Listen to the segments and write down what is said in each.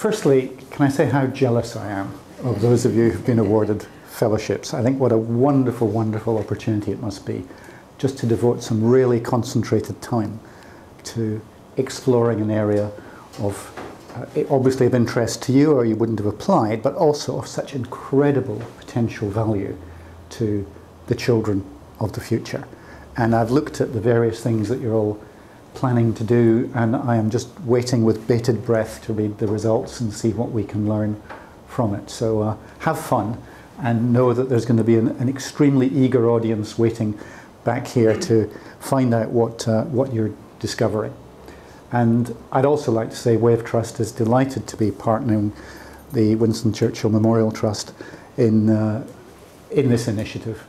Firstly, can I say how jealous I am of those of you who've been awarded fellowships? I think what a wonderful, wonderful opportunity it must be just to devote some really concentrated time to exploring an area of uh, obviously of interest to you or you wouldn't have applied, but also of such incredible potential value to the children of the future. And I've looked at the various things that you're all planning to do, and I am just waiting with bated breath to read the results and see what we can learn from it. So uh, have fun and know that there's going to be an, an, extremely eager audience waiting back here to find out what, uh, what you're discovering. And I'd also like to say Wave Trust is delighted to be partnering the Winston Churchill Memorial Trust in, uh, in this initiative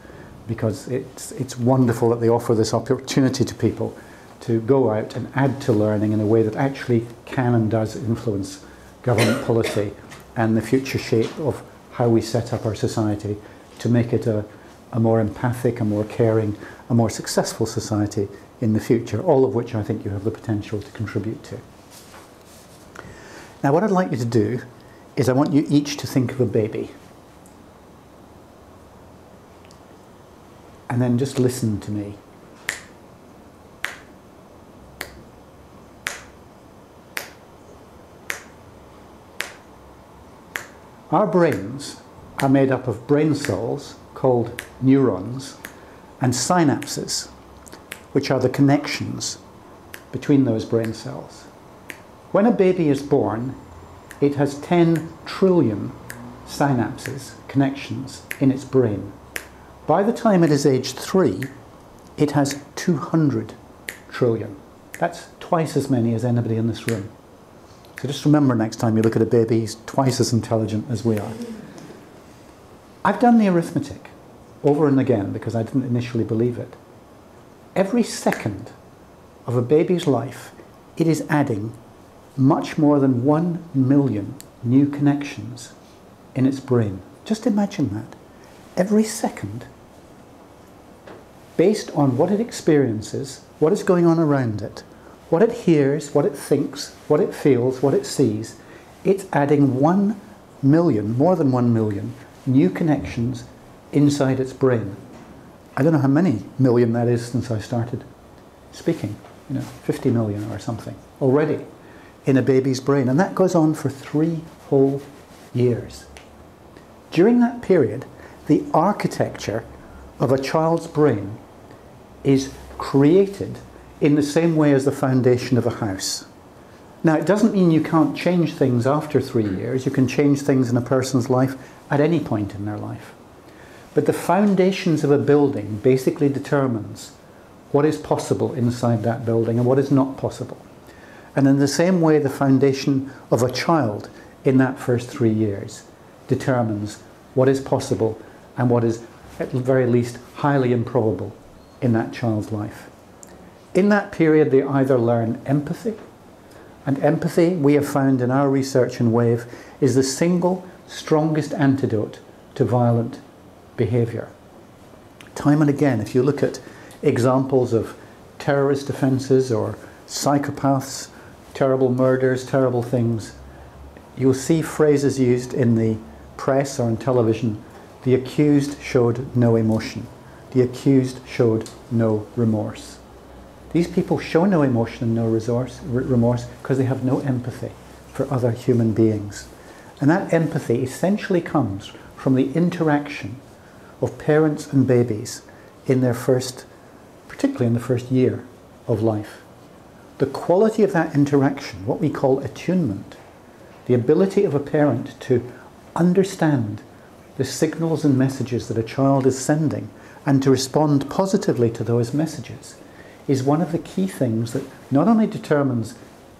because it's, it's wonderful that they offer this opportunity to people to go out and add to learning in a way that actually can and does influence government policy and the future shape of how we set up our society to make it a, a more empathic, a more caring, a more successful society in the future, all of which I think you have the potential to contribute to. Now, what I'd like you to do is I want you each to think of a baby. And then just listen to me. Our brains are made up of brain cells called neurons and synapses, which are the connections between those brain cells. When a baby is born, it has 10 trillion synapses, connections, in its brain. By the time it is age three, it has 200 trillion. That's twice as many as anybody in this room. So just remember next time you look at a baby, he's twice as intelligent as we are. I've done the arithmetic over and again because I didn't initially believe it. Every second of a baby's life, it is adding much more than one million new connections in its brain. Just imagine that. Every second, based on what it experiences, what is going on around it, what it hears, what it thinks, what it feels, what it sees, it's adding one million, more than one million, new connections inside its brain. I don't know how many million that is since I started speaking, you know, 50 million or something already in a baby's brain. And that goes on for three whole years. During that period, the architecture of a child's brain is created in the same way as the foundation of a house. Now, it doesn't mean you can't change things after three years. You can change things in a person's life at any point in their life. But the foundations of a building basically determines what is possible inside that building and what is not possible. And in the same way, the foundation of a child in that first three years determines what is possible and what is, at the very least, highly improbable in that child's life. In that period, they either learn empathy, and empathy, we have found in our research in WAVE, is the single strongest antidote to violent behaviour. Time and again, if you look at examples of terrorist offences or psychopaths, terrible murders, terrible things, you'll see phrases used in the press or on television the accused showed no emotion, the accused showed no remorse. These people show no emotion and no resource, remorse because they have no empathy for other human beings. And that empathy essentially comes from the interaction of parents and babies in their first, particularly in the first year of life. The quality of that interaction, what we call attunement, the ability of a parent to understand the signals and messages that a child is sending and to respond positively to those messages is one of the key things that not only determines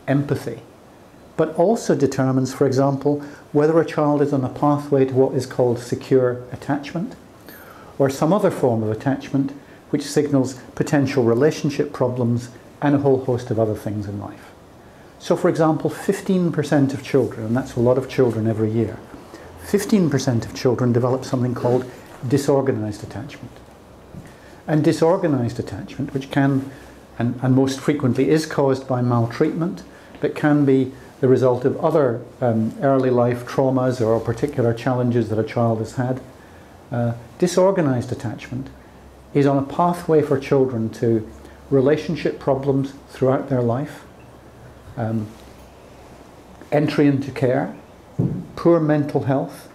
empathy, but also determines, for example, whether a child is on a pathway to what is called secure attachment or some other form of attachment which signals potential relationship problems and a whole host of other things in life. So, for example, 15% of children, and that's a lot of children every year, 15% of children develop something called disorganized attachment. And disorganized attachment, which can and, and most frequently is caused by maltreatment, but can be the result of other um, early life traumas or particular challenges that a child has had. Uh, disorganized attachment is on a pathway for children to relationship problems throughout their life, um, entry into care, poor mental health,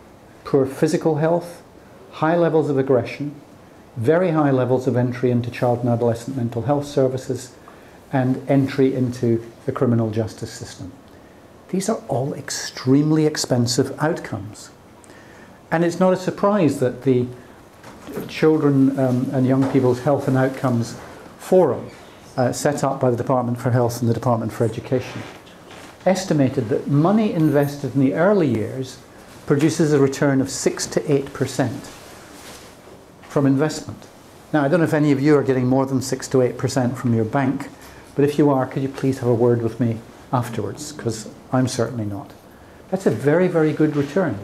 poor physical health, high levels of aggression, very high levels of entry into child and adolescent mental health services, and entry into the criminal justice system. These are all extremely expensive outcomes. And it's not a surprise that the Children um, and Young People's Health and Outcomes Forum, uh, set up by the Department for Health and the Department for Education, estimated that money invested in the early years produces a return of 6 to 8% from investment. Now, I don't know if any of you are getting more than 6 to 8% from your bank, but if you are, could you please have a word with me afterwards? Because I'm certainly not. That's a very, very good return.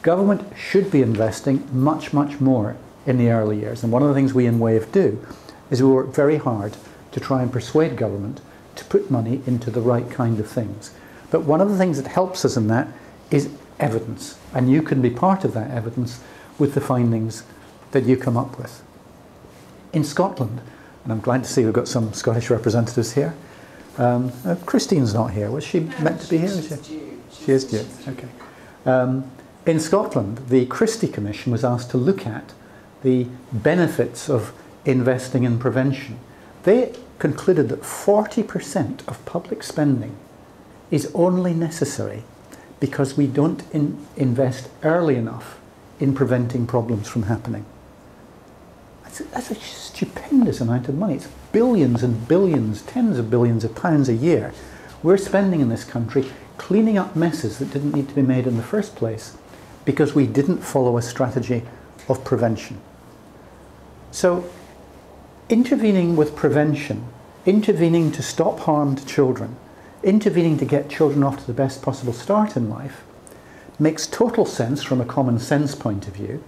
Government should be investing much, much more in the early years. And one of the things we in WAVE do is we work very hard to try and persuade government to put money into the right kind of things. But one of the things that helps us in that is evidence. And you can be part of that evidence with the findings that you come up with. In Scotland, and I'm glad to see we've got some Scottish representatives here. Um, uh, Christine's not here. Was she no, meant to be here? She? Due. She is due. Okay. Um, in Scotland, the Christie Commission was asked to look at the benefits of investing in prevention. They concluded that 40% of public spending is only necessary because we don't in invest early enough in preventing problems from happening. That's a, that's a stupendous amount of money. It's billions and billions, tens of billions of pounds a year we're spending in this country cleaning up messes that didn't need to be made in the first place because we didn't follow a strategy of prevention. So intervening with prevention, intervening to stop harm to children, intervening to get children off to the best possible start in life, makes total sense from a common sense point of view.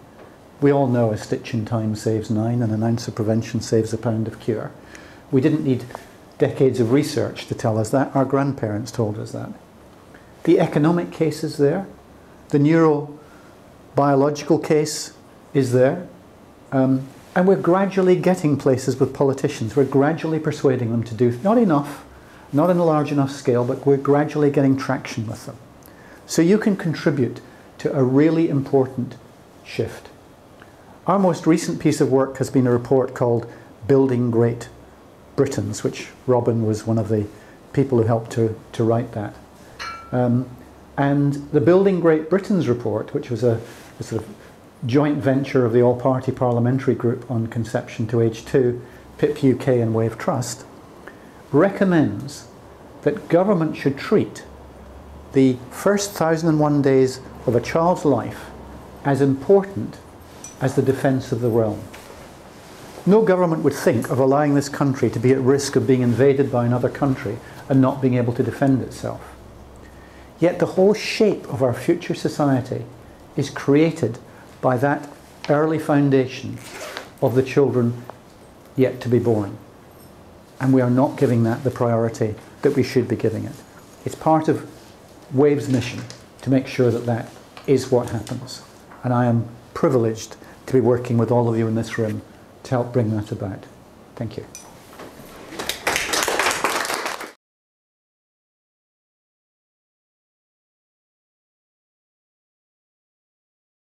We all know a stitch in time saves nine and an ounce of prevention saves a pound of cure. We didn't need decades of research to tell us that. Our grandparents told us that. The economic case is there. The neurobiological case is there. Um, and we're gradually getting places with politicians. We're gradually persuading them to do, not enough, not in a large enough scale, but we're gradually getting traction with them. So you can contribute to a really important shift. Our most recent piece of work has been a report called Building Great Britons, which Robin was one of the people who helped to, to write that. Um, and the Building Great Britons report, which was a, a sort of joint venture of the All Party Parliamentary Group on Conception to Age 2, PIP UK and Wave Trust, recommends that government should treat the first 1001 days of a child's life as important as the defence of the realm. No government would think of allowing this country to be at risk of being invaded by another country and not being able to defend itself. Yet the whole shape of our future society is created by that early foundation of the children yet to be born. And we are not giving that the priority that we should be giving it. It's part of WAVE's mission to make sure that that is what happens. And I am privileged to be working with all of you in this room to help bring that about. Thank you.